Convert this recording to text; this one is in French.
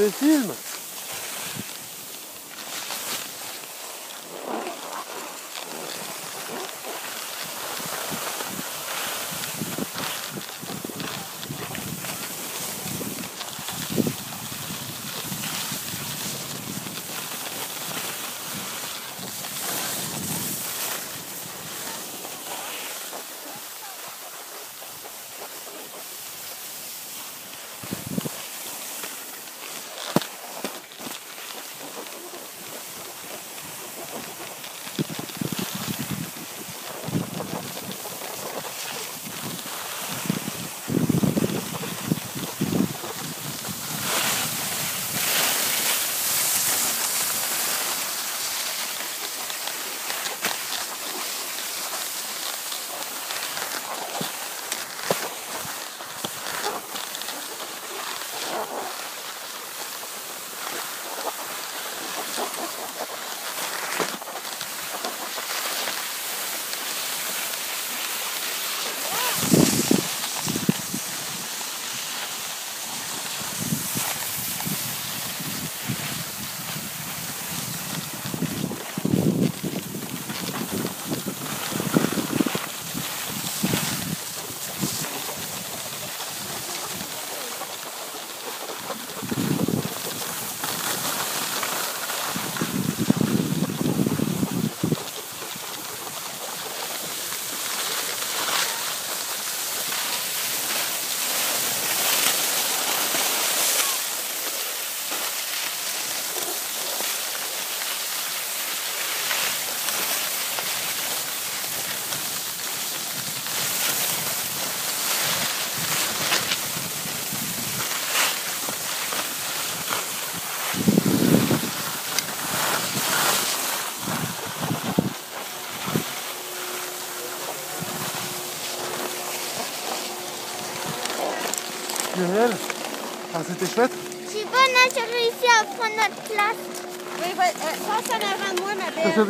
fais film Lionel Ah, c'était chouette Je suis bonne, hein, j'ai réussi à prendre notre place. Oui, ouais, euh, passe en avant de moi, ma belle. C'est ça,